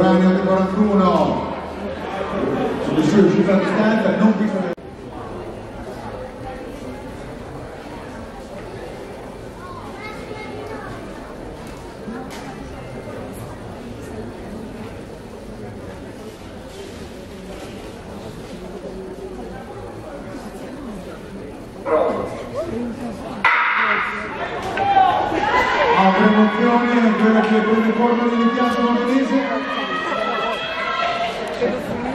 Ranio del 41 successivo uscita a distanza non vista a promozione quella che con il corno di Piazza Modenese ですね。